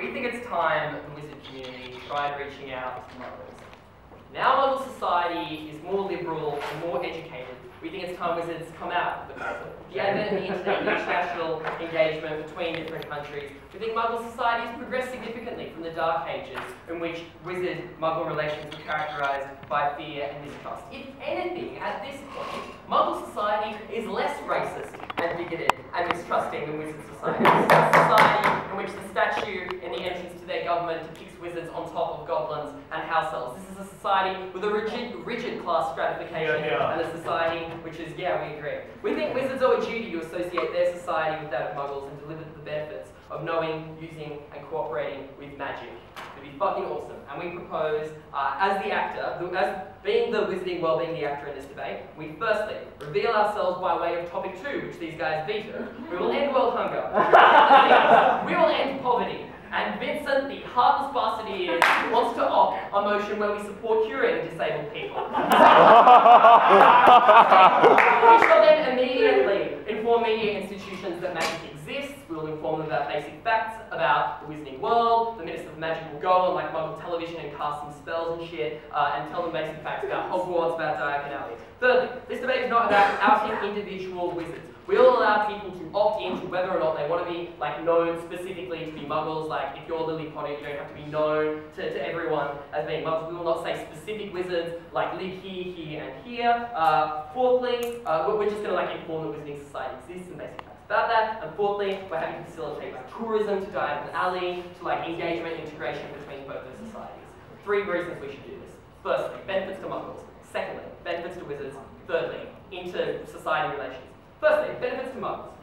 we think it's time the wizard community tried reaching out to muggles. Now Muggle society is more liberal and more educated. We think it's time wizards come out of the closet. The advent of the international engagement between different countries. We think Muggle society has progressed significantly from the Dark Ages, in which wizard-Muggle relations were characterized by fear and mistrust. If anything, at this point, Muggle society is less racist and bigoted and mistrusting than wizard society. It's society which the statue in the entrance to their government depicts wizards on top of goblins and house elves. This is a society with a rigid, rigid class stratification Yeah, yeah. and a society which is, yeah, we agree. We think wizards owe a duty to associate their society with that of muggles and deliver the benefits of knowing, using, and cooperating with magic. Fucking awesome. And we propose, uh, as the actor, the- as being the wizarding world, being the actor in this debate, we firstly reveal ourselves by way of topic two, which these guys vetoed. We will end world hunger. we will end poverty. And Vincent, the heartless bastard he is, wants to opt a motion where we support curing disabled people. we shall then immediately inform media institutions that magic exists. We will inform them about basic facts about the Wizarding World. The Minister of Magic will go on like Muggle television and cast some spells and shit, uh, and tell them basic facts about Hogwarts, about Diagon Alley. Thirdly, this debate is not about outing individual wizards. We will allow people to opt into whether or not they want to be like known specifically to be muggles. Like if you're Lily Potter, you don't have to be known to, to everyone as being muggles. We will not say specific wizards like live here, here, and here. Uh, fourthly, uh, we're, just going to like inform the Wizarding Society exists and basic facts about that. And fourthly, we're having to facilitate like tourism to Diagon Alley, to like engagement integration between both those societies. Three reasons we should do this. Firstly, benefits to muggles. Secondly, benefits to wizards. Thirdly, inter-society relations. Firstly, benefits to muggles.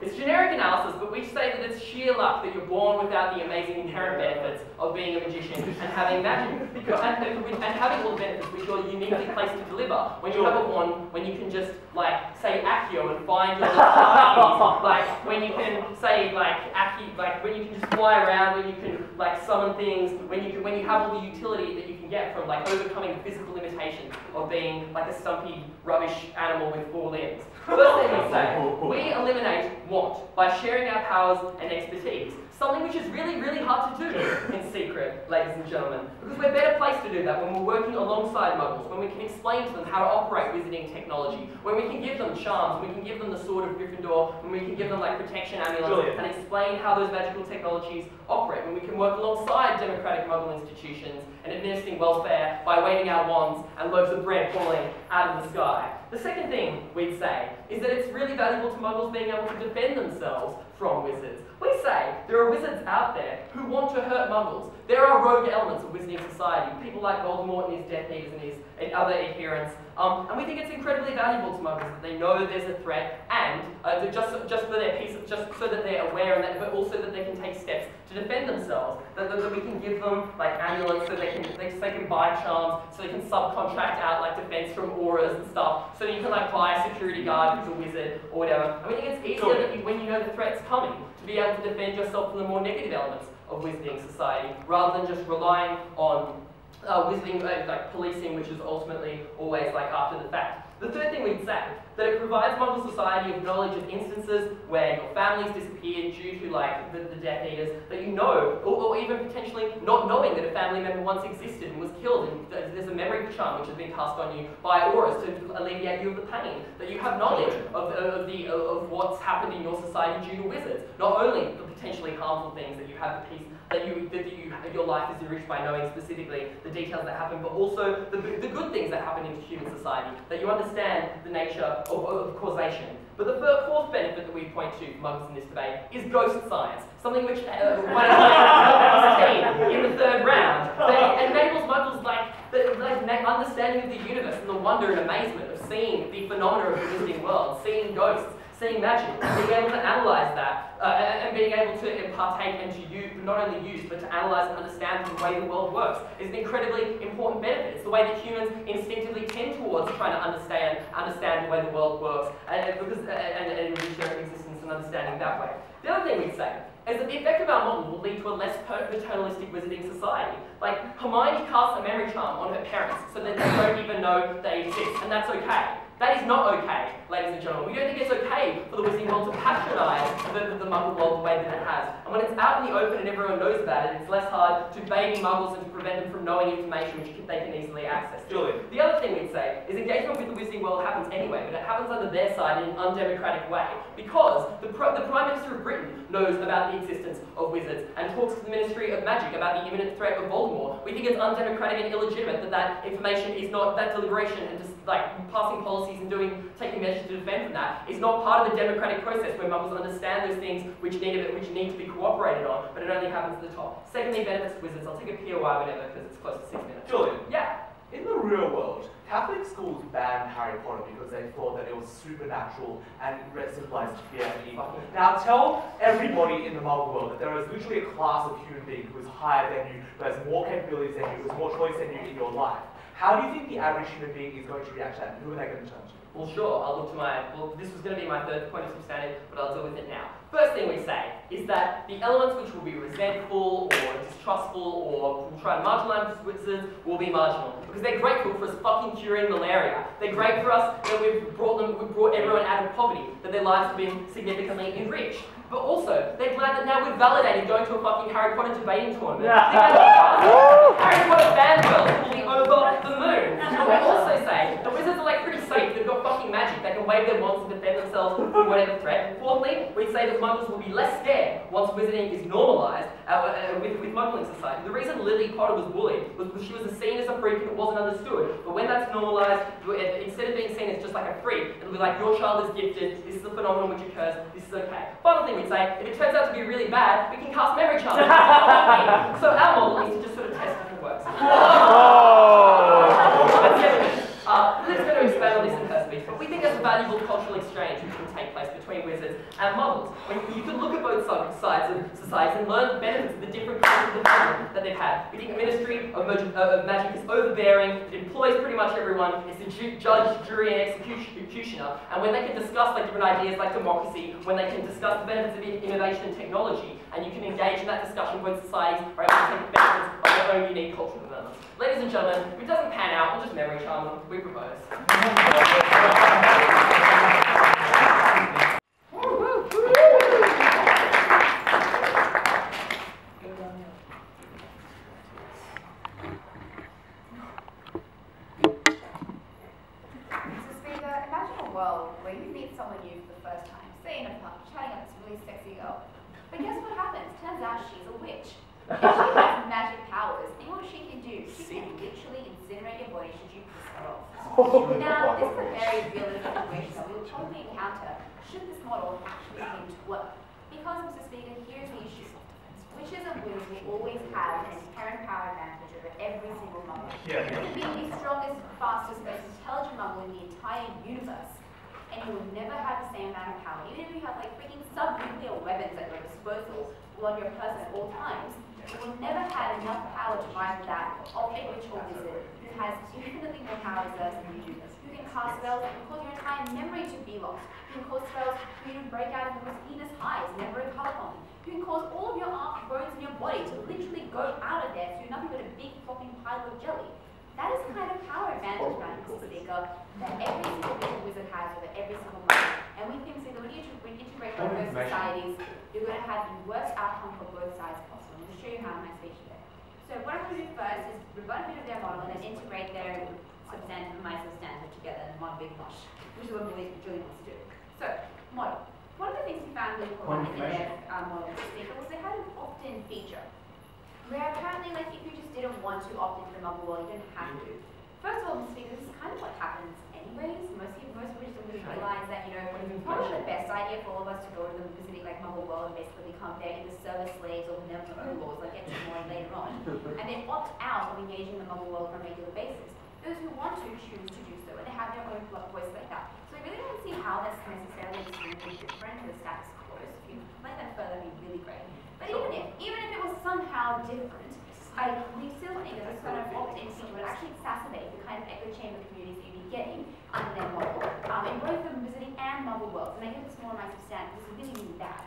It's generic analysis, but we say that it's sheer luck that you're born without the amazing inherent benefits of being a magician and having magic. Because, and, and, and having all the benefits which you're uniquely placed to deliver. When you have a wand, when you can just, like, say Accio and find your little like, when you can say, like, Accio, like, when you can just fly around, when you can, like, summon things, when you can, when you have all the utility that you can get from, like, overcoming the physical limitations of being, like, a stumpy, rubbish animal with four limbs. First thing we say, we eliminate want by sharing our powers and expertise. Something which is really, really hard to do in secret, ladies and gentlemen. Because we're better placed to do that when we're working alongside muggles, when we can explain to them how to operate wizarding technology, when we can give them charms, when we can give them the sword of Gryffindor, when we can give them like protection amulets, and explain how those magical technologies operate, when we can work alongside democratic muggle institutions and administering welfare by waving our wands and loaves of bread falling out of the sky. The second thing we'd say is that it's really valuable to muggles being able to defend themselves from wizards. We say there are wizards out there who want to hurt muggles. There are rogue elements of wizarding society, people like Voldemort and his Death Eaters and his and other adherents, um, and we think it's incredibly valuable to muggles that they know there's a threat and uh, just, just for their peace, of- just so that they're aware and that, but also that they can take steps to defend themselves. That, that, that we can give them like amulets so they can they, so they can buy charms, so they can subcontract out like defense from aurors and stuff, so that you can like buy a security guard who's a wizard or whatever. And we think it's easier Cool. that you, when you know the threat's coming to be able to defend yourself from the more negative elements of wizarding society, rather than just relying on uh, wizarding, uh, like policing, which is ultimately always like after the fact. The third thing we'd say, that it provides Muggle society of knowledge of instances where your family's disappeared due to like the, the Death Eaters, that you know, or, or even potentially not knowing that a family member once existed and was killed, and there's a memory charm which has been cast on you by aurors to alleviate you of the pain, that you have knowledge of, of, the, of, of what's happened in your society due to wizards, not only the potentially harmful things that you have the peace that you that you your life is enriched by knowing specifically the details that happen, but also the, the good things that happen in human society, that you understand the nature of, of causation. But the fourth benefit that we point to for muggles in this debate is ghost science, something which uh, one of in the third round that enables muggles like the like, understanding of the universe and the wonder and amazement of seeing the phenomena of the wizarding world, seeing ghosts, seeing magic, being able to analyze that, uh, and, and being able to partake and to use, not only use, but to analyze and understand the way the world works is an incredibly important benefit. It's the way that humans instinctively tend towards trying to understand, understand the way the world works, and, and because, and, and enrich their existence and understanding that way. The other thing we'd say is that the effect of our model will lead to a less paternalistic wizarding society. Like, Hermione casts a memory charm on her parents so that they don't even know they exist, and that's okay. That is not okay, ladies and gentlemen. We don't think it's okay for the Wizarding World to patronise the, the, the Muggle world the way that it has. And when it's out in the open and everyone knows about it, it's less hard to baby Muggles and to prevent them from knowing information which they can easily access. Julian. The other thing we'd say is engagement with the Wizarding World happens anyway, but it happens under their side in an undemocratic way. Because the, the Prime Minister of Britain knows about the existence of wizards and talks to the Ministry of Magic about the imminent threat of Voldemort. We think it's undemocratic and illegitimate that that information is not, that deliberation and just like passing policies and doing, taking measures to defend from that is not part of the democratic process where Muggles understand those things which need, which need to be cooperated on, but it only happens at the top. Secondly, benefits to wizards. I'll take a POI whenever because it's close to six minutes. Julian. Yeah. In the real world, Catholic schools banned Harry Potter because they thought that it was supernatural and symbolized fear and evil. Now tell everybody in the Muggle world that there is literally a class of human being who is higher than you, who has more capabilities than you, who has more choice than you in your life. How do you think the average human being is going to react to that? Who are they going to turn to? Well, sure, I'll look to my, well, this was going to be my third point of substantive, but I'll deal with it now. First thing we say is that the elements which will be resentful or distrustful or will try to marginalize wizards will be marginal. Because they're grateful for us fucking curing malaria. They're great for us that we've brought them, we've brought everyone out of poverty, that their lives have been significantly enriched. But also, they're glad that now we've validated going to a fucking Harry Potter debating tournament. Harry Potter fangirls will be over the moon. And we also say the wizards are like pretty safe. They've got fucking magic. They can wave their wands and defend themselves from whatever threat. Fourthly, we say that muggles will be less scared once wizarding is normalised uh, uh, with, with muggling society. The reason Lily Potter was bullied was because she was seen as a freak and it wasn't understood. But when that's normalised, instead of being seen as just like a freak, it'll be like your child is gifted, this is a phenomenon which occurs, this is okay. Final thing we'd say, if it turns out to be really bad, we can cast memory charges. so our model is to just sort of test if it works. Let's go to expand on this in speech, but we think there's a valuable cultural exchange which can take place between wizards and muggles. When you can look at both sides of society and learn the benefits of the different kinds of development that they've had. We think the Ministry of, Magic, uh, of Magic is overbearing, it employs pretty much everyone, it's a ju judge, jury, and executioner, and when they can discuss like different ideas like democracy, when they can discuss the benefits of innovation and technology, and you can engage in that discussion with societies able to take the benefits of their own unique cultural. Ladies and gentlemen, if it doesn't pan out, we'll just memory charm them. We propose. imagine a world where you meet someone new for the first time, say in a pub, chatting up this really sexy girl. But guess what happens? Turns out she's a witch. And she has magic powers. And what she can do, she can literally incinerate your body you piss her off. now, this is a very realistic situation that we will probably encounter should this model actually seem to work. Because, Mr. Speaker, here's the issue. Witches and wizards will always have an inherent power advantage over every single muggle. Yeah, yeah. You can be the strongest, fastest, most intelligent muggle in the entire universe, and you will never have the same amount of power. Even if you have like freaking sub-nuclear weapons at your disposal on your person at all times, you will never have enough power to rival that of a witch or wizard who has infinitely more power reserves than you do. Who can cast spells that can cause your entire memory to be lost. You can cause spells for you to break out in the most heinous highs, never recover from. You can cause all of your arm bones in your body to literally go out of there so you're nothing but a big flopping pile of jelly. That is the kind of power advantage, Mr. Speaker, that every single witch wizard has over every single muggle. And we think so that when you integrate both those societies, you're going to have the worst outcome for both sides possible. I'm going to show you how in my speech today. So what I'm going to do first is rebut a bit of their model and then integrate their substantive and my substantive together in one big mush, which is what Julie wants to do. So, model. One of the things we found really important in their um, model speaker was they had an opt-in feature. Where apparently, like, if you just didn't want to opt into the muggle world, you didn't have to. First of all, Mr. Speaker, this is kind of what happens anyways. Most people, most don't really realize that, you know, probably the best idea for all of us to go to the Pacific, like, muggle world and basically become their in the service slaves or benevolent overlords, like get to more later on. And then opt out of engaging the muggle world on a regular basis. Those who want to choose to do so, and they have their own voice like that. So I really don't see how that's necessarily extremely different to the status quo. So if you let that further, that'd be really great. But even if, even if it was somehow different, I we still think that this kind of opt-in would actually exacerbate the kind of echo chamber communities be getting under their model, um, in both the wizarding and muggle worlds. And I think it's more my substance. This is really, really bad.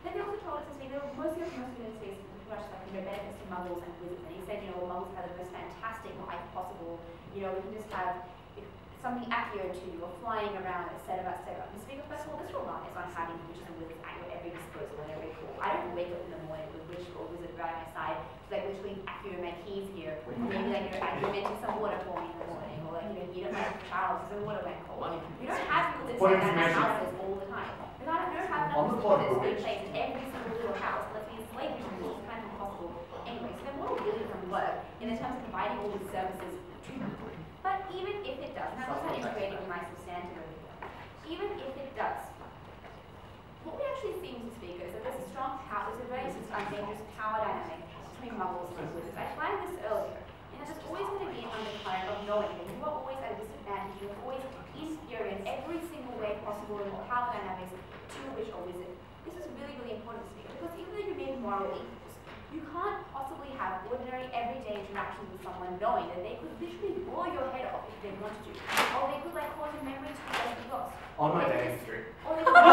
Then they also told us to say that most of most of pretty much like you know benefits to muggles and wizards. And he said, you know, muggles have the most fantastic life possible. You know, we can just have something Accio to you or flying around, etc., etc. The Speaker Festival, this relies on having witches and wizards at your every disposal and every call. I don't wake up in the morning with witch or wizard right on my side, like literally Accio my keys here, or maybe like, you know, documenting some water for me in the morning, or like, you know, meet up my child because went cold. You don't have people that What say that in information? houses all the time. Because I don't have On the enough plot people that which- take place in every single little house. Let's be enslaved to rules, it's kind of impossible. Anyway, so then what will really come work in the terms of providing all these services to people? But even if it does, and I'm not integrating with my substantive over here, even if it does, what we actually see, Mr. Speaker, is that there's a strong power, there's a very dangerous power dynamic between muggles and wizards. I flagged this earlier, and there's always going to be an undercurrent of knowing that you are always at a disadvantage, you are always inferior in every single way possible in the power dynamics to a witch or wizard. This is really, really important to me, because even though you're being moral equals, you can't possibly have ordinary, everyday interactions with someone knowing that they could literally blow your head off if they wanted to, or they could like cause your memory to be lost. On my Or they dating street. or they could or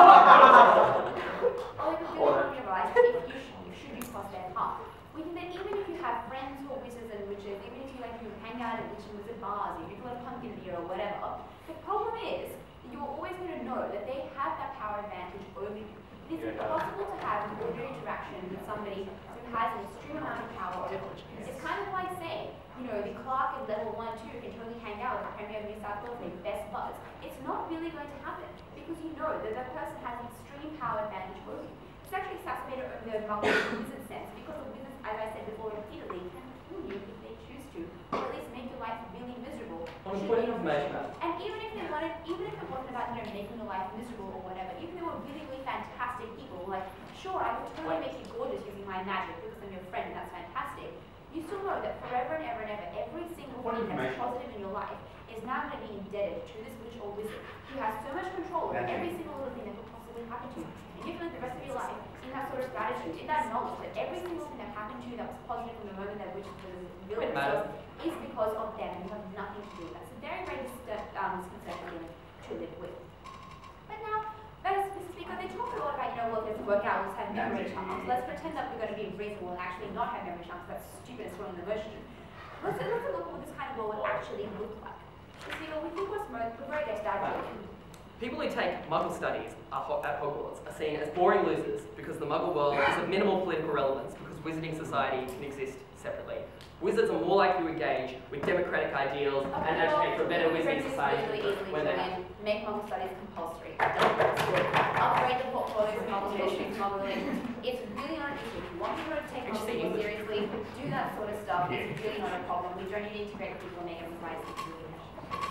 they could do it on your right if you should, should you cross their path. Think that even if you have friends who are wizards and witches, even if you like you hang out at witch and wizard bars, or you go to pumpkin beer or whatever, the problem is that you're always going to know that they have that power advantage over you. It is impossible to have an ordinary interaction with somebody who has an extreme amount of power over you. It's kind of like saying, you know, the clerk at level one, two can totally hang out with the Premier of New South Wales, their best buds. It's not really going to happen because you know that that person has an extreme power advantage over you. It's actually exacerbated over the muggle wizard sense because of wizards, as I said before repeatedly, can kill you if they choose to, or at least make your life really miserable. On should point you of not information, wish to. And even if they wanted, even if it wasn't about, you know, making your life miserable or whatever, even if they were really, really fantastic people, like, sure, I would totally make you gorgeous using my magic because I'm your friend and that's fantastic. You still know that forever and ever and ever, every single thing that's positive in your life is now going to be indebted to this witch or wizard who has so much control over every single little thing that could possibly happen to you. You can live the rest of your life in that sort of gratitude, in that knowledge that every single thing that happened to you that was positive from the moment that which Wait, themselves is because of them you have nothing to do with that. It's a very, very um, misconception to live with. But now, Mr. Speaker, they talk a lot about, you know, well, if it's work out, let's have memory charms. Let's pretend that we're going to be reasonable and actually not have memory charms. That's stupid and throwing the motion. Let's, let's look at what this kind of world would actually look like. Mr. Speaker, we think what's most, before I get started, People who take Muggle studies at Ho- at Hogwarts are seen as boring losers because the Muggle world is of minimal political relevance because wizarding society can exist separately. Wizards are more likely to engage with democratic ideals and advocate for a better wizarding society Really easily, when they Julian. Make Muggle studies compulsory. Don't go to school. Upgrade the portfolios of Muggle history, Muggle literature. It's really not an issue. If you want people to take Did you Muggle say more seriously, do that sort of stuff. It's really not a problem. We don't need to integrate people and make everybody really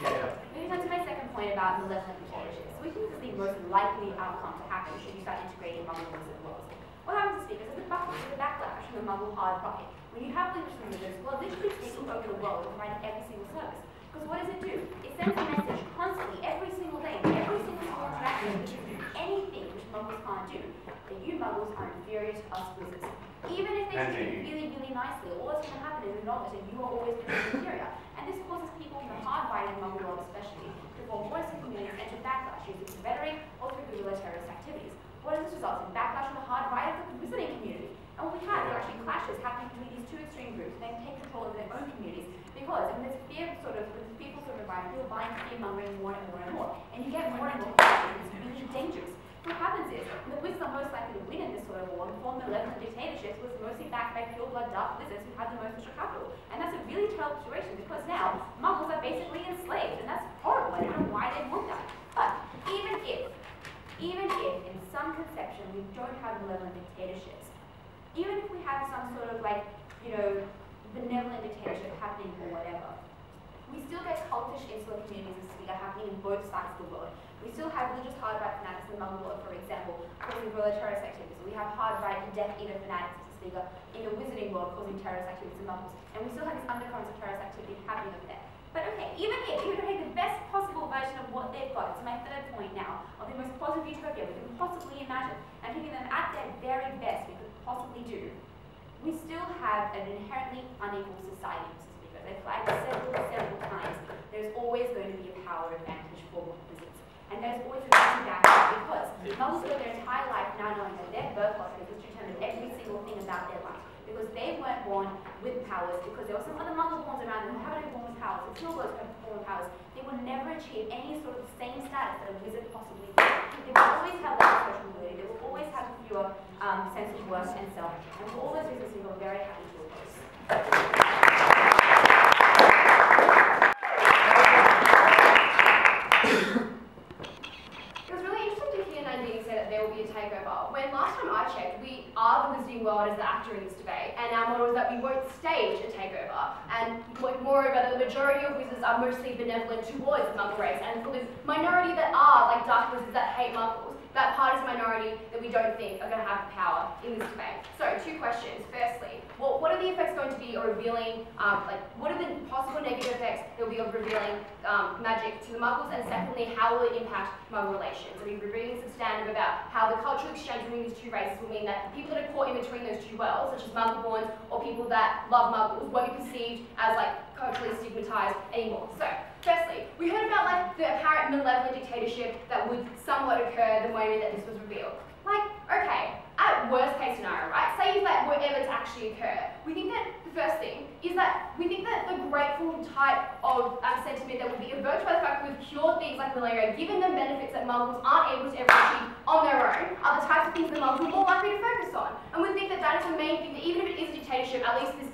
Yeah, yeah. Moving on to my second point about malevolent dictatorships. We think this is the most likely outcome to happen should you start integrating Muggle wizard laws. What happens to speakers is the back- the backlash from the Muggle hard right. When you have leaders from wizards, well, literally taking over the world and providing every single service. Because what does it do? It sends a message constantly, every single day, every single small interaction, which is anything which Muggles can't do, that you Muggles are inferior to us wizards. Even if they And treat you really, really nicely, all that's going to happen is acknowledge that you are always going to be inferior. And this causes people in the hard-right and Muggle world especially form Western communities and to backlash using rhetoric or through guerrilla terrorist activities. What does this result in? Backlash from the hard-right of the wizarding community. And what we have is actually clashes happening between these two extreme groups. They take control of their own communities because in this fear sort of, this fearful sort of environment, people buying fear-mongering more and more and more. And you get more and more clashes. It's really dangerous. What happens is, the wizards are most likely to win in this sort of war and form malevolent dictatorships was mostly backed by pure blood dark wizards who had the most social capital. And that's a really terrible situation because now muggles are basically enslaved and that's horrible. I don't know why they want that. But even if, even if in some conception we don't have malevolent dictatorships, even if we have some sort of like, you know, benevolent dictatorship happening or whatever, we still get cultish insular communities we are happening in both sides of the world. We still have religious hard right fanatics in the Muggle world, for example, causing guerrilla terrorist activities. We have hard right Death Eater fanatics in the wizarding world causing terrorist activities in Muggles. And we still have these undercurrents of terrorist activity happening over there. But okay, even if, we take the best possible version of what they've got, it's my third point now, of the most positive utopia we can possibly imagine, and taking them at their very best we could possibly do, we still have an inherently unequal society, Mr. Speaker. They've flagged several, several times. There's always going to be a power advantage for. And there's always to be backlash because Muggles spend their entire life now knowing that their birth lottery is determined every single thing about their life. Because they weren't born with powers, because there were some other Muggle borns around them who haven't been born with powers, if Snorlax had performing powers, they would never achieve any sort of the same status that a wizard possibly could. They will always have that social mobility, they will always have fewer um, sense of worth and self. And for all those reasons, we are very happy to oppose. It was really interesting to hear Nandini say that there will be a takeover. When last time I checked, the Wizarding World as the actor in this debate, and our model is that we won't stage a takeover. And mo- moreover, the majority of wizards are mostly benevolent towards the Muggle race, and for this minority that are like dark wizards that hate Muggles, that part is minority that we don't think are going to have power in this debate. So, two questions. Firstly, well, what are the effects going to be of revealing, um, like, what are the possible negative effects that will be of revealing um, magic to the Muggles? And secondly, how will it impact Muggle relations? Are we revealing substantive about how the cultural exchange between these two races will mean that people that are caught in between those two worlds, such as Muggleborns or people that love Muggles, won't be perceived as like culturally stigmatized anymore. So, firstly, we heard about like the apparent malevolent dictatorship that would somewhat occur the moment that this was revealed. Like, okay, worst case scenario, right? Say if that were ever to actually occur, we think that the first thing is that we think that the grateful type of um, sentiment that would be evoked by the fact that we've cured things like malaria, given them benefits that muggles aren't able to ever achieve on their own, are the types of things that muggles are more likely to focus on. And we think that that is the main thing, that even if it is a dictatorship, at least this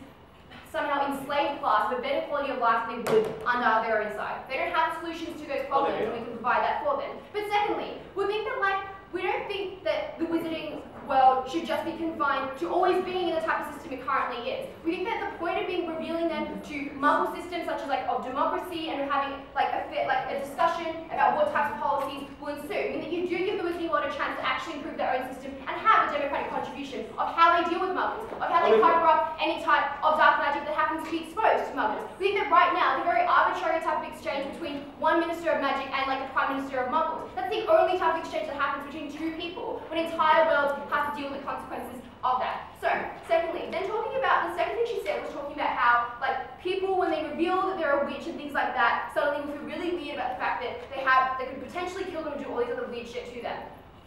somehow enslaved class have a better quality of life than they would under their own side. They don't have solutions to those problems, and we can provide that for them. But secondly, we think that like we don't think that the wizarding world should just be confined to always being in the type of system it currently is. We think that the point of being revealing them to muggle systems such as like of democracy and having like a fit, like a discussion about what types of policies will ensue, mean that you do give the wizarding world a chance to actually improve their own system and have a democratic contribution of how they deal with muggles, of how they cover up any type of dark magic that happens to be exposed to muggles. We think that right now the very arbitrary type of exchange between one minister of magic and like a prime minister of muggles, that's the only type of exchange that happens between two people when entire worlds have to deal with the consequences of that. So, secondly, then talking about the second thing she said was talking about how like people when they reveal that they're a witch and things like that, suddenly will feel really weird about the fact that they have they could potentially kill them and do all these other weird shit to them.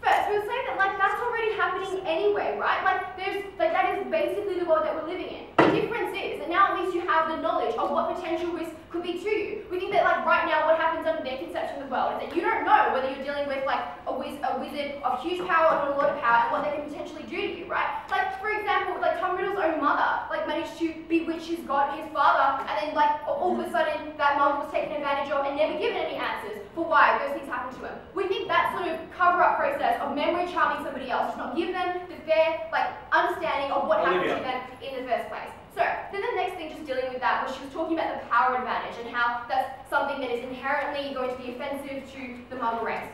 First, we would say that like that's already happening anyway, right? Like there's like that is basically the world that we're living in. The difference is that now at least you have the knowledge of what potential risk could be to you. We think that like right now what happens under their conception of the world is that you don't know whether you're dealing with like a, wiz- a wizard of huge power or a lot of power and what they can potentially do to you, right? Like for example, like Tom Riddle's own mother like managed to bewitch his god, his father, and then like all of a sudden that mom was taken advantage of and never given any answers for why those things happened to him. We think that sort of cover-up process of memory charming somebody else does not give them the fair like understanding of what happened to them in the first place. So then the next thing, just dealing with that, was she was talking about the power advantage and how that's something that is inherently going to be offensive to the muggle race.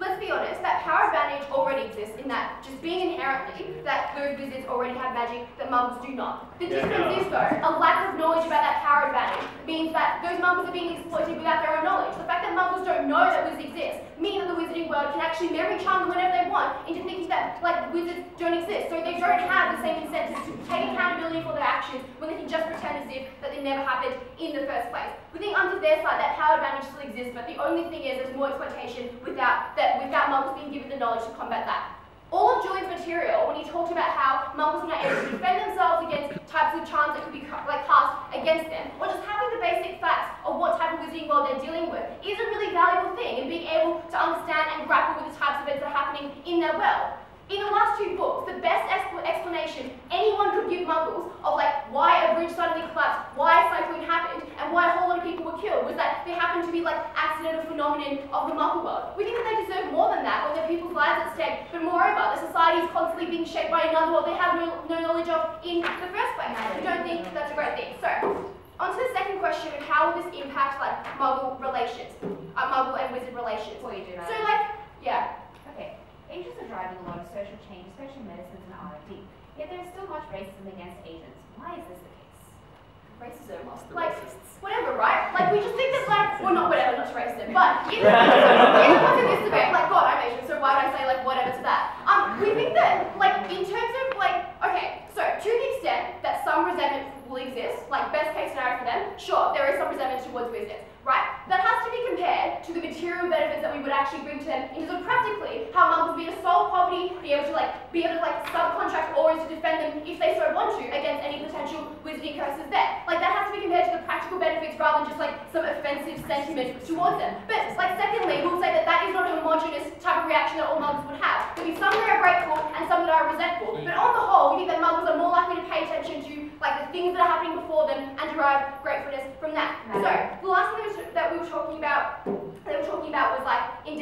Let's be honest, that power advantage already exists in that just being inherently that those wizards already have magic that muggles do not. The Yeah, difference yeah. is though, a lack of knowledge about that power advantage means that those muggles are being exploited without their own knowledge. The fact that muggles don't know that wizards exist means that the wizarding world can actually memory charm them whenever they want into thinking that like wizards don't exist. So they don't have the same incentive to take accountability for their actions when they can just pretend as if that they never happened in the first place. We think under their side that power advantage still exists, but the only thing is there's more exploitation without that without muggles being given the knowledge to combat that. All of Julian's material, when he talked about how muggles are not able to defend themselves against types of charms that could be like cast against them, or just having the basic facts of what type of wizarding world they're dealing with, is a really valuable thing in being able to understand and grapple with the types of events that are happening in their world. In the last two books, the best explanation anyone could give muggles of like why a bridge suddenly collapsed, why a cyclone happened, and why a whole lot of people were killed was that they happened to be like accidental phenomenon of the muggle world. We think that they deserve more than that when their people's lives at stake, but moreover, the society is constantly being shaped by another world they have no, no knowledge of in the first place. We don't think that's a great thing. So, on to the second question of how will this impact like muggle relations, uh, muggle and wizard relations. Do that. So like, yeah, Asians are driving a lot of social change, especially in medicines and R&D. Yet there is still much racism against Asians. Why is this the case? racism, The like racists. whatever, right? Like we just think that like, well not whatever, not to racism, but in the in the context of this debate, like God, I'm Asian, so why would I say like whatever to that? Um, we think that like in terms of like, okay, so to the extent that some resentment will exist, like best case scenario for them, sure, there is some resentment towards wizards, right? That has to be compared to the material benefits that we would actually bring to them in terms of practically how muggles would be able to solve poverty, be able to like be able to like subcontract aurors to defend them if they so want to against any potential wizarding curses there. Like that has to be compared to the practical benefits rather than just like some offensive sentiment towards them. But like secondly, we'll say that that is not a homogenous type of reaction that all muggles would have. There'll be some that are grateful and some that are resentful. But on the whole, we think that muggles are more likely to pay attention to like the things that are happening before them and derive gratefulness from that. So the last thing that we were talking about that we were talking about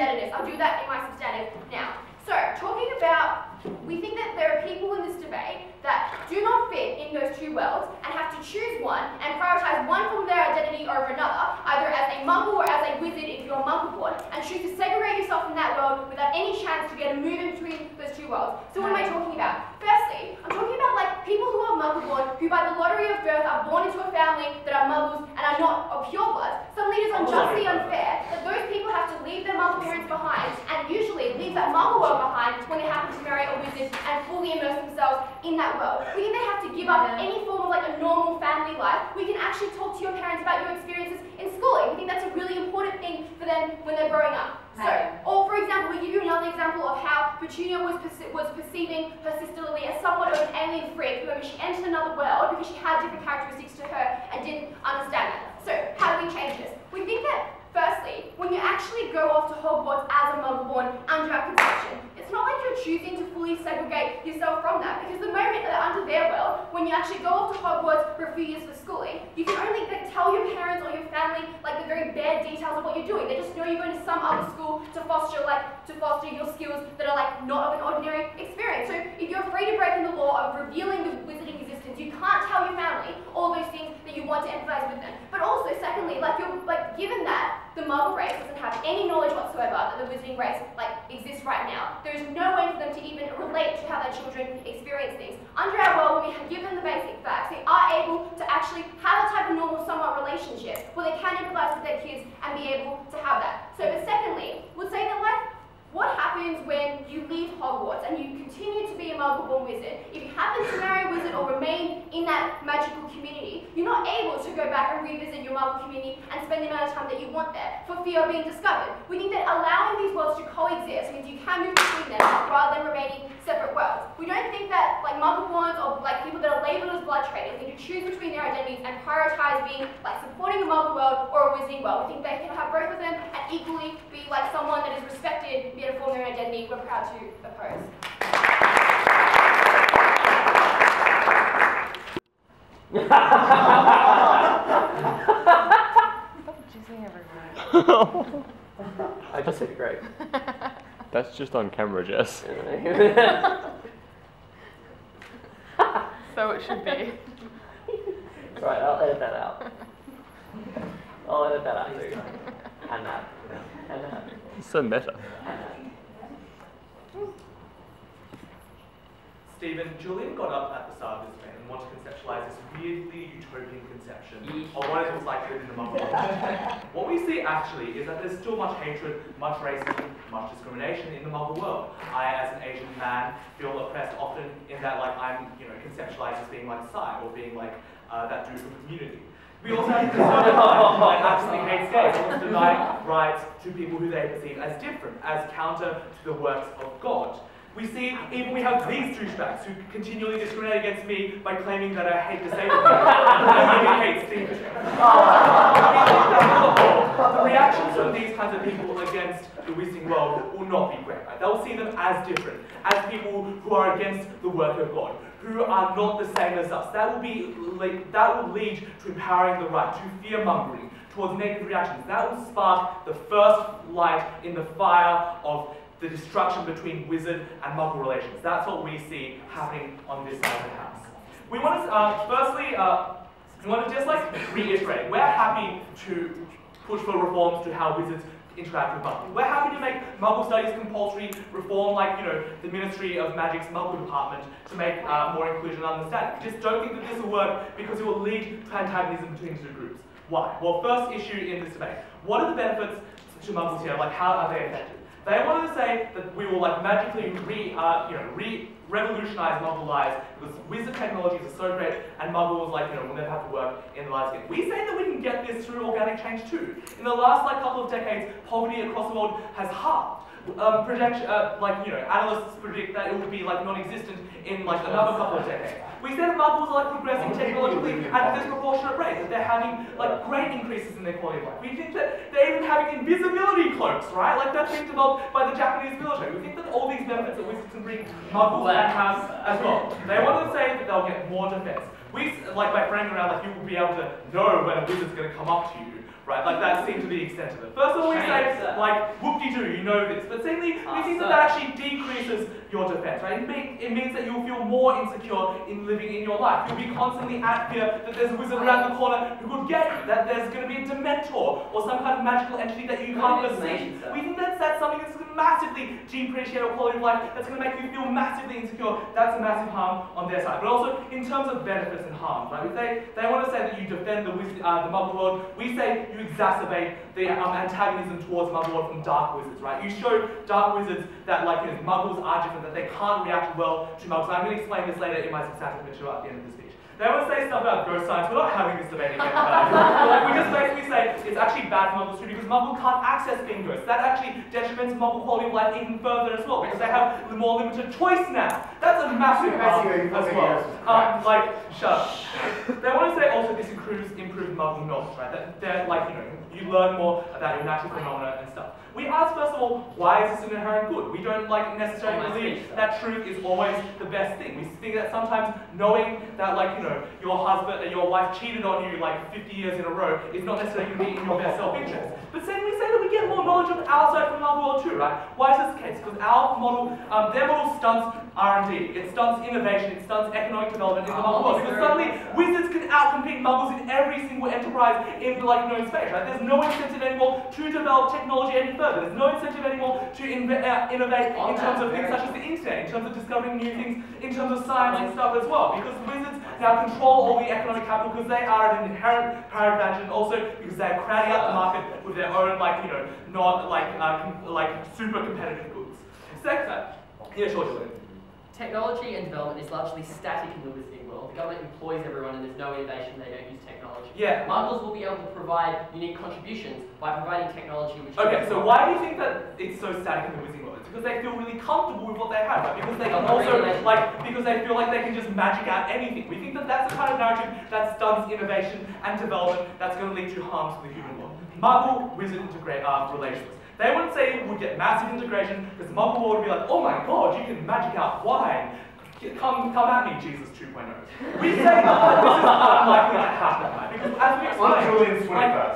I'll do that in my substantive now. So talking about we think that there are people in this debate that do not fit in those two worlds and have to choose one and prioritize one form of their identity over another, either as a muggle or as a wizard if you're a muggle born, and choose to segregate yourself from that world without any chance to get a move in between those two worlds. So what am I talking about? Firstly, I'm talking about like people who are muggle born, who by the lottery of birth are born into a family that are muggles and are not of pure blood. Suddenly it is unjustly unfair that those people have to leave their muggle parents behind and usually leave that muggle world behind when they happen to marry a wizard and fully immerse themselves in that world. We think they have to give up any form of like a normal family life. We can actually talk to your parents about your experiences in schooling. We think that's a really important thing for them when they're growing up. So, or for example, we give you another example of how Petunia was, perce was perceiving her sister Lily as somewhat of an alien freak. Remember, she entered another world because she had different characteristics to her and didn't understand that. So, how do we change this? We think that, firstly, when you actually go off to Hogwarts as a muggle born under our conception, it's not like you're choosing to fully segregate yourself from that because the moment that under their world, when you actually go off to Hogwarts for a few years for schooling, you can only like, tell your parents or your family like the very bare details of what you're doing. They just know you're going to some other school to foster like to foster your skills that are like not of an ordinary experience. So if you're afraid of breaking the law of revealing the wizarding existence, you can't tell your family all those things that you want to empathize with them. But also, secondly, like you're like given that the Muggle race doesn't have any knowledge whatsoever that the wizarding race like exists right now. There is no way for them to even relate to how their children experience things. Under our world, when we have given the basic facts, they are able to actually have a type of normal, somewhat relationship where they can empathize with their kids and be able to have that. So, but secondly, we'll say that like what happens when you leave Hogwarts and you continue to be a Muggle-born wizard? If you happen to marry a wizard or remain in that magical community, you're not able to go back and revisit your Muggle community and spend the amount of time that you want there for fear of being discovered. We think that allowing these worlds to coexist means you can move between them rather than remaining separate worlds. We don't think that like Muggle-borns or like people that are labelled as blood traitors need to choose between their identities and prioritize being like supporting a Muggle world or a wizarding world. We think they can have both of them and equally be like someone that is respected be able to form their identity, we're proud to oppose. I just said great. That's just on camera, Jess. so it should be. right, I'll edit that out. I'll edit that out too. And that. And that. so meta. Stephen, Julian got up at the start of this event and wanted to conceptualize this weirdly utopian conception of what it was like living in the Muggle world. what we see actually is that there's still much hatred, much racism, much discrimination in the Muggle world. I, as an Asian man, feel oppressed often in that like I'm, you know, conceptualized as being like Psy or being like uh, that dude from the community. We also have conservative like absolutely hates gays, wants to deny rights to people who they perceive as different, as counter to the works of God. We see, even we have these douchebags who continually discriminate against me by claiming that I hate disabled people. I hate Stephen. the reactions from these kinds of people against the Wizarding world will not be great. Right? They'll see them as different, as people who are against the work of God, who are not the same as us. That will be like, that will lead to empowering the right, to fear mongering, towards negative reactions. That will spark the first light in the fire of the destruction between wizard and muggle relations. That's what we see happening on this side of the house. We want to, uh, firstly, uh, we want to just like reiterate, we're happy to push for reforms to how wizards interact with muggles. We're happy to make muggle studies compulsory, reform like, you know, the Ministry of Magic's muggle department to make uh, more inclusion and understanding. Just don't think that this will work because it will lead to antagonism between the two groups. Why? Well, first issue in this debate. What are the benefits to muggles here? Like, how are they affected? They wanted to say that we will like magically re, uh, you know, re revolutionize Muggle lives because wizard technologies are so great and Muggles like, you know, will never have to work in the lives again. We say that we can get this through organic change too. In the last like couple of decades, poverty across the world has halved. Um, project, uh, like, you know, analysts predict that it will be like non-existent in like another couple of decades. We say that Muggles are like progressing technologically at a disproportionate rate, that they're having like great increases in their quality of life. We think that they're even having invisibility cloaks, right? Like that's being developed by the Japanese military. We think that all these benefits that wizards can bring, muggles and have as well. They want to say that they'll get more defense. We, like by framing around, like you will be able to know when a wizard's going to come up to you right? Like that seems to be the extent of it. First of all, we say, like, whoop-de-doo, you know this. But secondly, we think that that actually decreases your defense, right? It, mean, it means that you'll feel more insecure in living in your life. You'll be constantly at fear that there's a wizard around the corner who could get you, that there's going to be a Dementor or some kind of magical entity that you can't perceive. We think that's, that's something that's massively depreciate your quality of life, that's going to make you feel massively insecure. That's a massive harm on their side. But also, in terms of benefits and harm, right? They, they want to say that you defend the, uh, the muggle world. We say you exacerbate the um, antagonism towards Muggle world from Dark Wizards, right? You show Dark Wizards that, like, you know, Muggles are different, that they can't react well to Muggles. I'm going to explain this later in my substantive material at the end of this speech. They always say stuff about ghost science. We're not having this debate again. like, we just basically say it's actually bad for Muggles too because Muggle can't access being ghosts. That actually detriments Muggle quality of life even further as well because they have more limited choice now. That's a massive problem as well. Um, like, shut up. They want to say also this improves improved Muggle knowledge, right? That they're like, you know, you learn more about your natural phenomena and stuff. We ask first of all, why is this an inherent good? We don't like necessarily believe that truth is always the best thing. We think that sometimes knowing that like, you know, your husband and your wife cheated on you like 50 years in a row is not necessarily going to be in your best self-interest. But then we say that we get more knowledge of outside from our world too, right? Why is this the case? Because our model, um, their model stunts R&D, it stunts innovation, it stunts economic development in the muggle world. Because suddenly wizards can outcompete muggles in every single enterprise in like known space, right? There's no incentive anymore to develop technology any further further. There's no incentive anymore to uh, innovate in terms of things such as the internet, in terms of discovering new things, in terms of science and stuff as well. Because wizards now control all the economic capital because they are at an inherent power advantage, and also because they're crowding out the market with their own, like you know, not like uh, like super competitive goods. Second, yeah, sure, sure. Technology and development is largely static in the wizarding world. The government employs everyone and there's no innovation, they don't use technology. Yeah. Muggles will be able to provide unique contributions by providing technology which... Okay, so why do you think that it's so static in the wizarding world? It's because they feel really comfortable with what they have, right? Because they can also, like, because they feel like they can just magic out anything. We think that that's the kind of narrative that stunts innovation and development that's going to lead to harm to the human world. Muggle-wizard integrate uh, relations. They would say it would get massive integration because Muggle would be like, oh my god, you can magic out wine. Come, come at me, Jesus 2.0. We say that this is unlikely to happen, right? Because as we explained, like,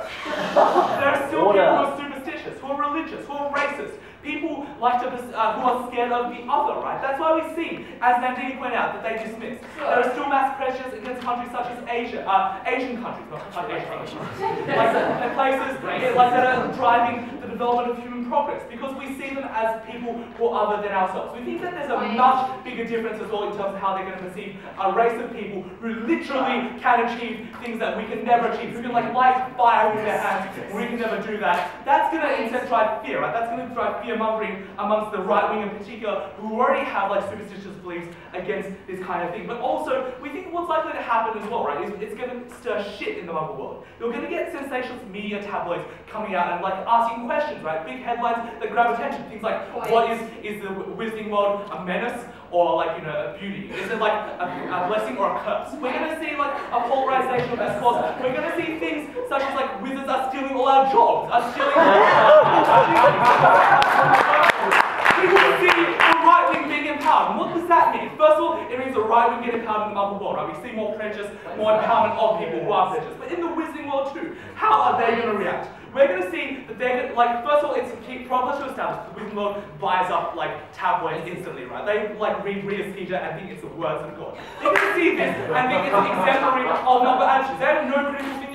there are still people who are superstitious, who are religious, who are racist, People like to, uh, who are scared of the other, right? That's why we see, as Nandini pointed out, that they dismiss. There are still mass pressures against countries such as Asia, uh, Asian countries, not, not Asian countries, like places like that are driving the development of human progress because we see them as people who are other than ourselves. We think that there's a much bigger difference as well in terms of how they're going to perceive a race of people who literally can achieve things that we can never achieve, who can like light fire with their hands, we can never do that. That's going to instead drive fear, right? That's going to drive fear fear-mongering amongst the right wing in particular, who already have like superstitious beliefs against this kind of thing. But also, we think what's likely to happen as well, right, is it's going to stir shit in the Muggle world. You're going to get sensationalist media tabloids coming out and like asking questions, right? Big headlines that grab attention. Things like, what is is the Wizarding world a menace or like you know a beauty? Is it like a, a blessing or a curse? We're going to see like a polarization of discourse. We're going to see things such as like wizards are stealing all our jobs, are stealing. we will see the right wing being empowered. And what does that mean? First of all, it means the right wing get empowered in the Muggle world, right? We see more prejudice, more empowerment of people who are prejudiced. But in the Wizarding world too, how are they going to react? We're going to see that they're to, like, first of all, it's a key problem to establish the world buys up, like, tabloids instantly, right? They, like, read Rita Skeeter and think it's the words of God. They're going to see this and think it's an exemplary of Muggle attitudes. They have no critical thinking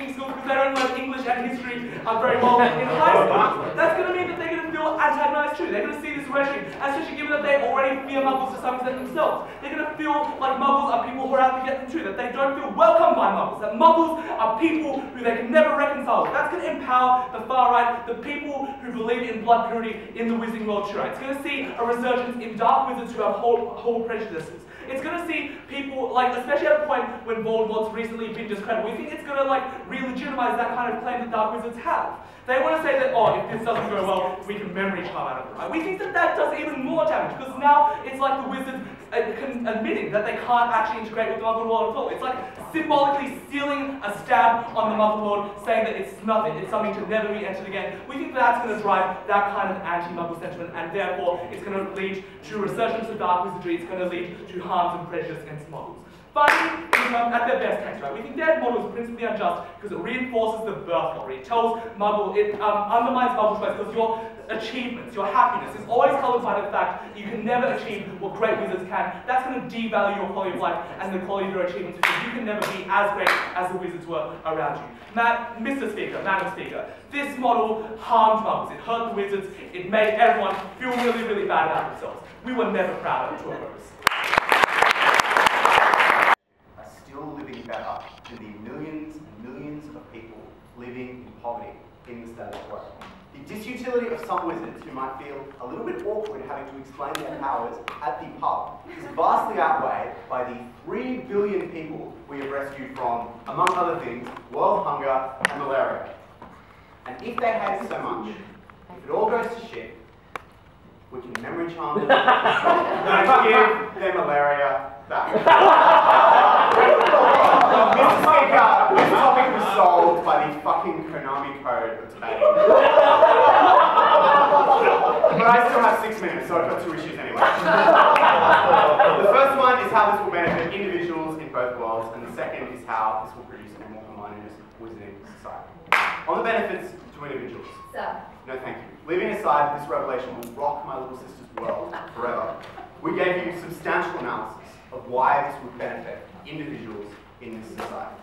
don't learn English and history uh, very well in high school. That's going to mean that they're going to feel antagonized too. They're going to see this rhetoric, especially given that they already fear Muggles to some extent themselves. They're going to feel like Muggles are people who are out to get them too, that they don't feel welcomed by Muggles, that Muggles are people who they can never reconcile with. That's going to empower the far right, the people who believe in blood purity in the wizarding world too. Right? It's going to see a resurgence in dark wizards who have whole, whole prejudices. It's going to see people, like, especially at a point when Voldemort's recently been discredited, we think it's going to, like, re-legitimize that kind of claim that dark wizards have. They want to say that, oh, if this doesn't go well, we can memory charm out of it, right? We think that that does even more damage, because now it's like the wizards admitting that they can't actually integrate with the Muggle world at all. It's like symbolically sealing a stab on the Muggle world, saying that it's nothing, it's something to never be entered again. We think that's going to drive that kind of anti-Muggle sentiment, and therefore it's going to lead to resurgence of dark wizardry. It's going to lead to harms and prejudice against Muggles. Finally, at their best case, right? We think their model is principally unjust because it reinforces the birth lottery. It tells Muggle, it um, undermines Muggle's choice because your achievements, your happiness is always colored by the fact that you can never achieve what great wizards can. That's going to devalue your quality of life and the quality of your achievements because you can never be as great as the wizards were around you. Matt, Mr. Speaker, Madam Speaker, this model harmed Muggles. It hurt the wizards. It made everyone feel really, really bad about themselves. We were never proud of Tour are still living better than the millions and millions of people living in poverty in the status quo. The disutility of some wizards who might feel a little bit awkward having to explain their powers at the pub is vastly outweighed by the 3 billion people we have rescued from, among other things, world hunger and malaria. And if they hate so much, if it all goes to shit, we can memory charm them and give their malaria back. Speaker, uh, this topic was solved by the fucking Konami code of debating. But I still have six minutes, so I've got two issues anyway. the first one is how this will benefit individuals in both worlds, and the second is how this will produce a more harmonious wizarding society. On the benefits to individuals. Sir. No, thank you. Leaving aside this revelation will rock my little sister's world forever, we gave you substantial analysis of why this would benefit individuals in this society.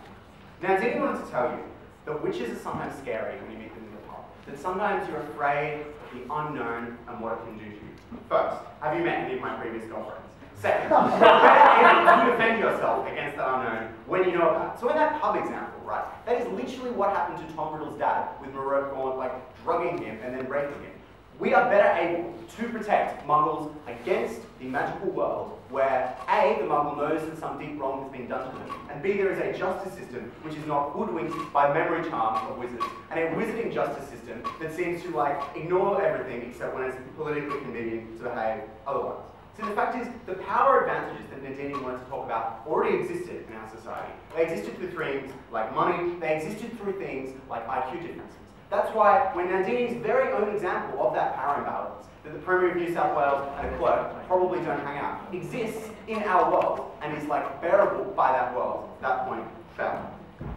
Now, Dini wanted to tell you that witches are sometimes scary when you meet them in the pub, that sometimes you're afraid of the unknown and what it can do to you. First, have you met any of my previous girlfriends? Second, better able to defend yourself against that unknown when you know about it. So in that pub example, right, that is literally what happened to Tom Riddle's dad with Merope Gaunt, like drugging him and then raping him. We are better able to protect muggles against the magical world where A, the muggle knows that some deep wrong has been done to them, and B, there is a justice system which is not hoodwinked by memory charms of wizards, and a wizarding justice system that seems to like ignore everything except when it's politically convenient to behave otherwise. So the fact is, the power advantages that Nandini wanted to talk about already existed in our society. They existed through things like money, they existed through things like IQ differences. That's why when Nandini's very own example of that power imbalance, that the Premier of New South Wales and a clerk probably don't hang out, exists in our world and is like bearable by that world, that point fell.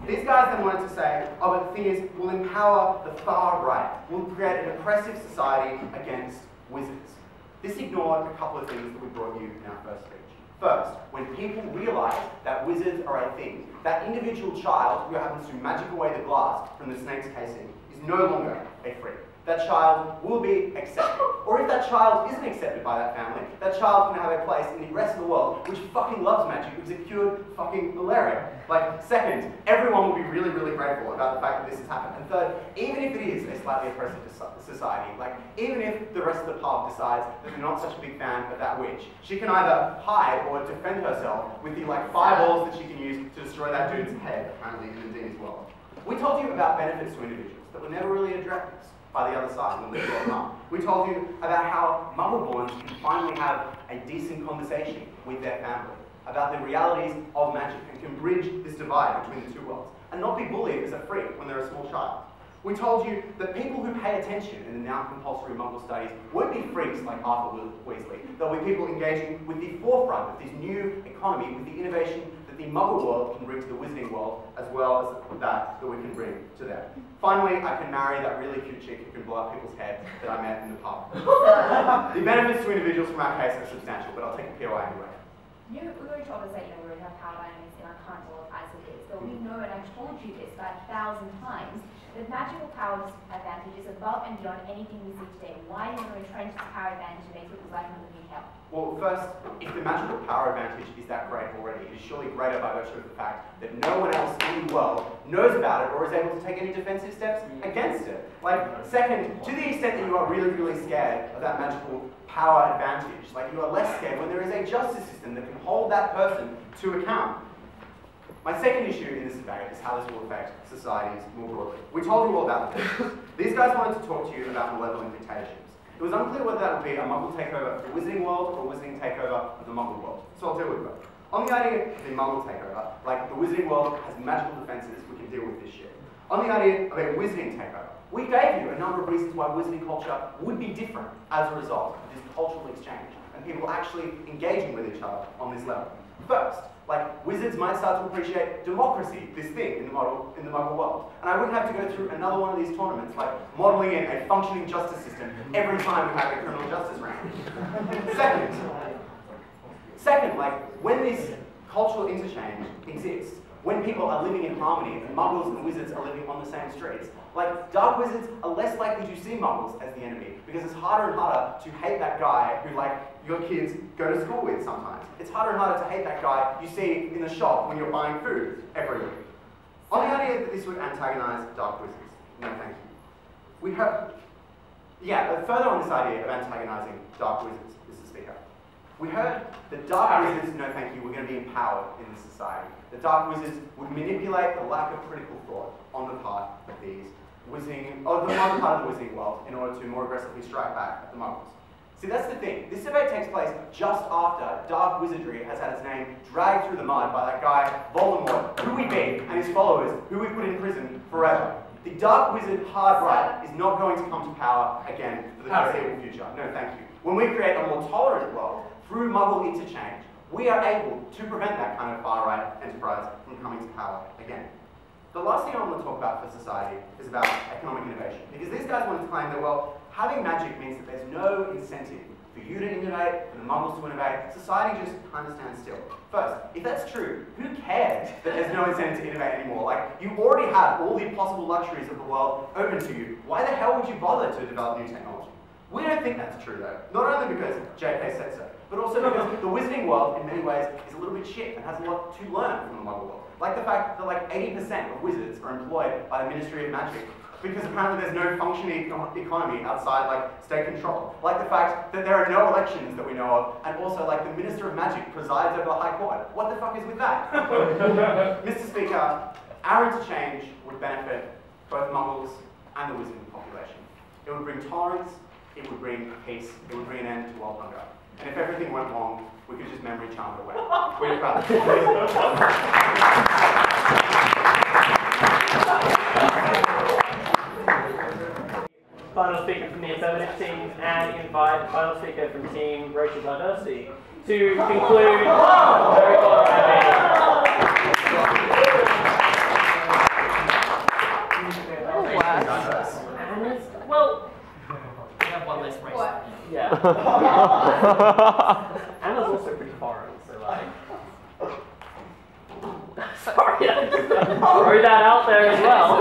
These guys then wanted to say, oh, but the thing is, we'll empower the far right. We'll create an oppressive society against wizards. This ignored a couple of things that we brought you in our first speech. First, when people realise that wizards are a thing, that individual child who happens to magic away the glass from the snake's casing is no longer a freak. That child will be accepted. Or if that child isn't accepted by that family, that child can have a place in the rest of the world which fucking loves magic because it cured fucking malaria. Like, second, everyone will be really, really grateful about the fact that this has happened. And third, even if it is a slightly oppressive society, like, even if the rest of the pub decides that they're not such a big fan of that witch, she can either hide or defend herself with the, like, fireballs that she can use to destroy that dude's head, apparently in Dini's world. We told you about benefits to individuals that were never really addressed by the other side when we them up. We told you about how Muggleborns can finally have a decent conversation with their family about the realities of magic and can bridge this divide between the two worlds and not be bullied as a freak when they're a small child. We told you that people who pay attention in the now compulsory Muggle studies won't be freaks like Arthur Weasley. They'll be people engaging with the forefront of this new economy, with the innovation that the Muggle world can bring to the Wizarding world, as well as that that we can bring to them. Finally, I can marry that really cute chick who can blow up people's heads that I met in the pub. the benefits to individuals from our case are substantial, but I'll take a POI anyway. You, we already told us that you know we have power dynamics in our current world as it is, but we know, and I've told you this about a thousand times, that magical power advantage is above and beyond anything we see today. Why do you want to entrench this power advantage and make people's life more hell? Well, first, if the magical power advantage is that great already, it is surely greater by virtue of the fact that no one else in the world knows about it or is able to take any defensive steps against it. Like, second, to the extent that you are really, really scared of that magical power advantage, like you are less scared when there is a justice system that can hold that person to account. My second issue in this debate is how this will affect societies more broadly. We told you all about this. These guys wanted to talk to you about malevolent dictatorships. It was unclear whether that would be a Muggle takeover of the Wizarding World or a Wizarding takeover of the Muggle World. So I'll deal with both. On the idea of the Muggle takeover, like the Wizarding World has magical defenses, we can deal with this shit. On the idea of a Wizarding takeover, we gave you a number of reasons why Wizarding culture would be different as a result of this cultural exchange and people actually engaging with each other on this level. First, like wizards might start to appreciate democracy, this thing in the model in the Muggle world. And I wouldn't have to go through another one of these tournaments, like modelling in a functioning justice system every time we have a criminal justice round. Second, second, like when this cultural interchange exists, when people are living in harmony and muggles and wizards are living on the same streets. Like, dark wizards are less likely to see muggles as the enemy because it's harder and harder to hate that guy who, like, your kids go to school with sometimes. It's harder and harder to hate that guy you see in the shop when you're buying food every week. On the idea that this would antagonize dark wizards, no thank you. We have, yeah, but further on this idea of antagonizing dark wizards, Mr. Speaker, we heard that dark wizards, no thank you, were going to be empowered in this society. The dark wizards would manipulate the lack of critical thought on the part of these wizarding, or oh, the one part of the wizarding world in order to more aggressively strike back at the muggles. See, that's the thing. This debate takes place just after dark wizardry has had its name dragged through the mud by that guy, Voldemort, who we beat, and his followers, who we put in prison forever. The dark wizard hard right is not going to come to power again for the foreseeable future. No, thank you. When we create a more tolerant world through muggle interchange, we are able to prevent that kind of far-right enterprise from coming to power again. The last thing I want to talk about for society is about economic innovation. Because these guys want to claim that, well, having magic means that there's no incentive for you to innovate, for the muggles to innovate. Society just kind of stands still. First, if that's true, who cares that there's no incentive to innovate anymore? Like, you already have all the possible luxuries of the world open to you. Why the hell would you bother to develop new technology? We don't think that's true though. Not only because JK said so, but also because the wizarding world, in many ways, is a little bit shit and has a lot to learn from the muggle world. Like the fact that like 80% of wizards are employed by the Ministry of Magic. Because apparently there's no functioning economy outside like state control. Like the fact that there are no elections that we know of, and also like the Minister of Magic presides over the High Court. What the fuck is with that? Mr. Speaker, our interchange would benefit both muggles and the wizarding population. It would bring tolerance, it would bring peace, it would bring an end to world hunger. And if everything went wrong, we could just memory charm it away. We're proud Final speaker from the affirmative team and invite final speaker from team racial diversity to conclude Anna's also pretty foreign, so like. Sorry, I just throw that out there as well.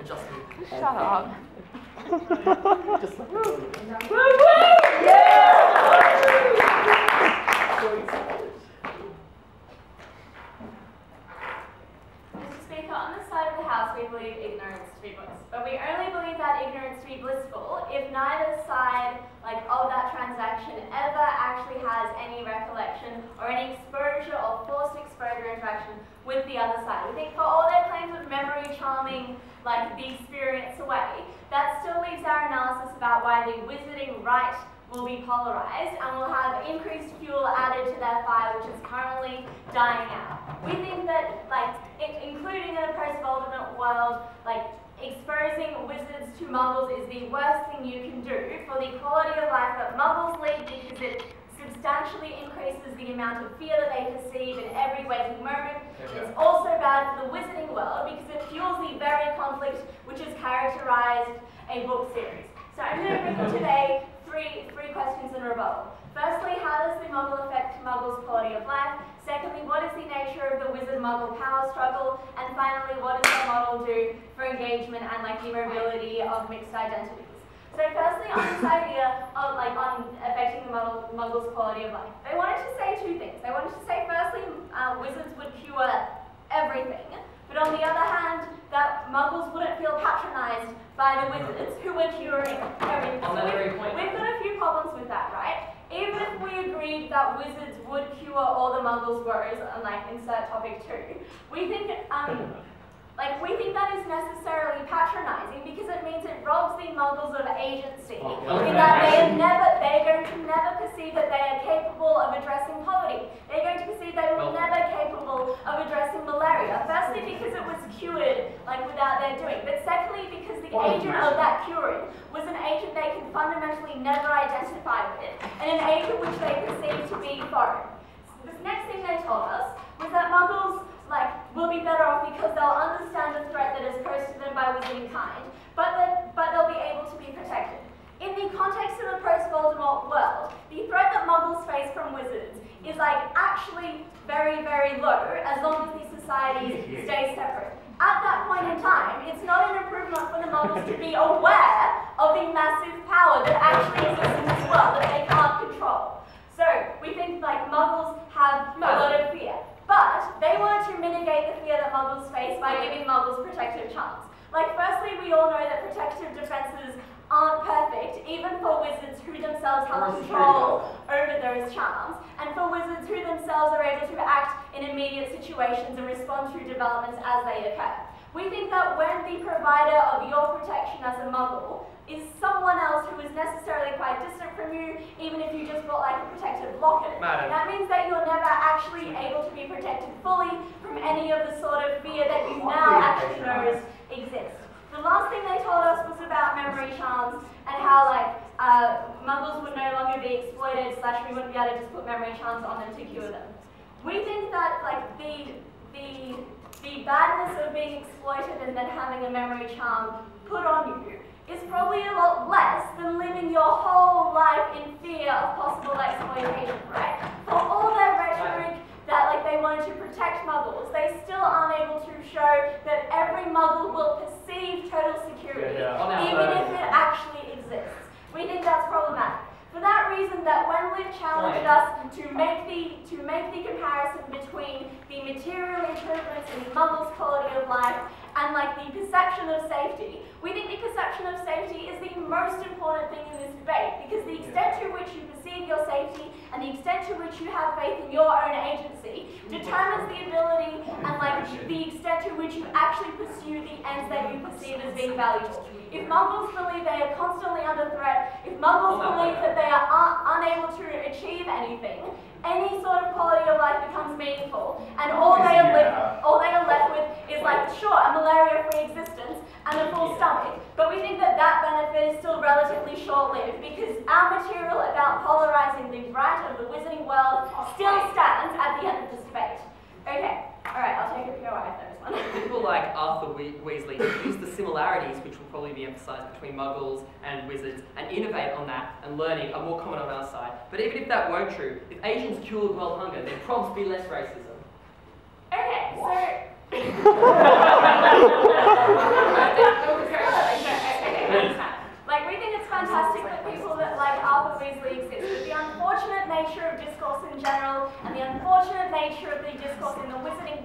Adjusting. Shut up. Just like Mr. Speaker, on this side of the House, we believe ignorance to be bliss. But we only believe that ignorance to be blissful if neither side, like, of that transaction ever actually has any recollection or any exposure or forced exposure interaction with the other side. We think for all their claims of memory charming, like, the experience away, that still leaves our analysis about why the wizarding right will be polarized and will have increased fuel added to their fire, which is currently dying out. We think that, like, including in a post-Voldemort world, like, exposing wizards to muggles is the worst thing you can do for the quality of life that muggles lead because it substantially increases the amount of fear that they perceive in every waking moment. It's also bad for the wizarding world because it fuels the very conflict which has characterized a book series. So I'm going to bring today three, three questions in rebuttal. Firstly, how does the Muggle affect Muggles' quality of life? Secondly, what is the nature of the wizard-Muggle power struggle? And finally, what does the model do for engagement and like the mobility of mixed identities? So firstly, on this idea of like on affecting the Muggle, Muggles' quality of life, they wanted to say two things. They wanted to say firstly, uh, wizards would cure everything, but on the other hand, that Muggles wouldn't feel patronized by the wizards who were curing everything. So we've-. We've got a few problems with that, right? Even if we agreed that wizards would cure all the Muggles' woes, and like insert topic two, we think um, like Like, we think that is necessarily patronizing because it means it robs the Muggles of agency. In that they are never, they're going to never perceive that they are capable of addressing poverty. They're going to perceive they were never capable of addressing malaria. Firstly, because it was cured, like without their doing. But secondly, because the agent of that curing was an agent they can fundamentally never identify with, and an agent which they perceive to be foreign. So this next thing they told us was that Muggles like will be better off because they'll understand the threat that is posed to them by wizarding kind, but that but they'll be able to be protected. In the context of a post-Voldemort world, the threat that Muggles face from wizards is like actually very, very low as long as these societies stay separate. At that point in time, it's not an improvement for the Muggles to be aware of the massive power that actually exists in this world that they can't control. So we think like Muggles have a lot of fear. But they want to mitigate the fear that Muggles face by giving Muggles protective charms. Like firstly, we all know that protective defenses aren't perfect, even for wizards who themselves have control over those charms, and for wizards who themselves are able to act in immediate situations and respond to developments as they occur. We think that when the provider of your protection as a muggle is someone else who is necessarily quite distant from you, even if you just bought like a protective locket, Madam. that means that you're never actually able to be protected fully from any of the sort of fear that you now actually know exists. The last thing they told us was about memory charms and how like uh, muggles would no longer be exploited slash we wouldn't be able to just put memory charms on them to cure them. We think that like the the the badness of being exploited and then having a memory charm put on you is probably a lot less than living your whole life in fear of possible exploitation, right? For all their rhetoric that like they wanted to protect muggles, they still aren't able to show that every muggle will perceive total security, Yeah, yeah. Even if it actually exists. We think that's problematic. For that reason, that when Liv challenged us to make the to make the comparison between the material improvements in muggles' quality of life and like the perception of safety, we think the perception of safety is the most important thing in this debate because the extent to which you perceive your safety and the extent to which you have faith in your own agency determines the ability and like the extent to which you actually pursue the ends that you perceive as being valuable. If muggles believe they are constantly under threat, if muggles believe that they are un- unable to achieve anything, any sort of quality of life becomes meaningful, and all they are left, all they are left with is like, sure, a malaria-free existence and a full stomach. But we think that that benefit is still relatively short-lived because our material about polarizing the right of the wizarding world still stands at the end of this debate. Okay, all right, I'll take a POI if there's one. People like Arthur we- Weasley use the similarities, which will probably be emphasised between muggles and wizards, and innovate on that, and learning are more common on our side. But even if that weren't true, if Asians cured world hunger, there'd probably be less racism. Okay, so like we think it's fantastic that people that like Arthur Weasley exist, but the unfortunate nature of discourse in general and the unfortunate nature of the discourse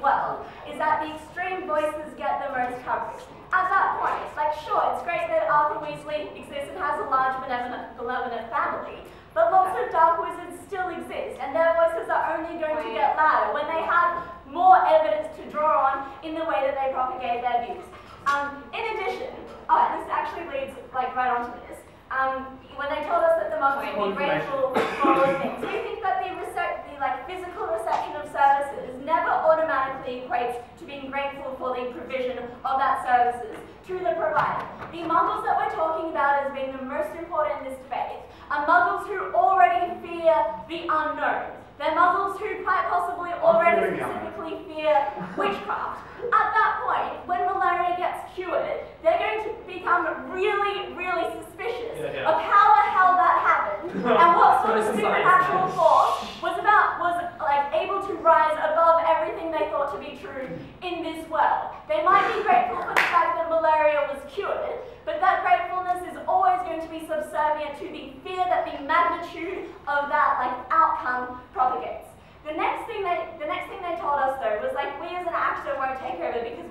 in the wizarding world is that the extreme voices get the most coverage. At that point, like sure, it's great that Arthur Weasley exists and has a large benevolent, benevolent family, but lots of dark wizards still exist, and their voices are only going to get louder when they have more evidence to draw on in the way that they propagate their views. Um, in addition, oh, this actually leads like right onto this. Um, when they told us that the monks would be grateful for all things, we think that the, the like physical reception of services never automatically equates to being grateful for the provision of that services to the provider. The muggles that we're talking about as being the most important in this debate are muggles who already fear the unknown. They're muggles who quite possibly already fearing the unknown. specifically fear witchcraft. At that point, when malaria gets cured, they're going to become really, really suspicious Yeah, yeah. of how the hell that happened and what sort of It's a science supernatural force was about was like able to rise above everything they thought to be true in this world. They might be grateful for the fact that malaria was cured, but that gratefulness is always going to be subservient to the fear that the magnitude of that like outcome propagates. The next thing they the next thing they told us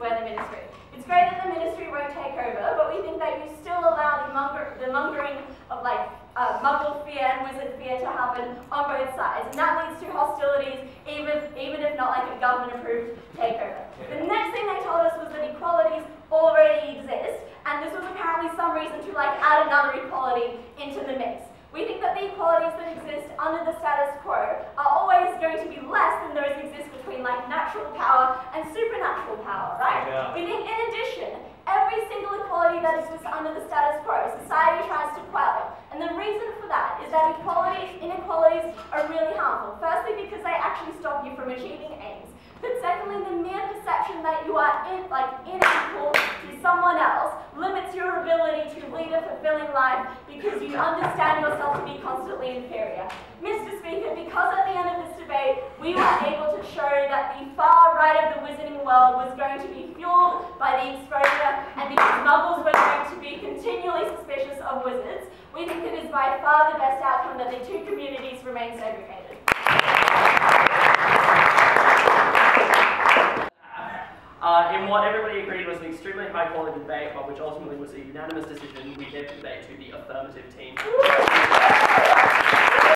where the ministry. It's great that the ministry won't take over, but we think that you still allow the, monger, the mongering of like uh, muggle fear and wizard fear to happen on both sides, and that leads to hostilities, even even if not like a government-approved takeover. The next thing they told us was that equalities already exist, and this was apparently some reason to like add another equality into the mix. We think that the equalities that exist under the status quo are always going to be less than those exist between like natural power and super think in addition, every single equality that exists under the status quo, society tries to quell. And the reason for that is that equalities, inequalities are really harmful. Firstly, because they actually stop you from achieving aims. But secondly, the mere perception that you are in, like unequal to someone else limits your ability to lead a fulfilling life because you understand yourself to be constantly inferior. Mr. Speaker, because at the end of this debate we were able to show that the far right of the wizarding world was going to be fueled by the exposure and because muggles were going to be continually suspicious of wizards, we think it is by far the best outcome that the two communities remain segregated. Uh, in what everybody agreed was an extremely high quality debate, but which ultimately was a unanimous decision, we gave the debate to the affirmative team.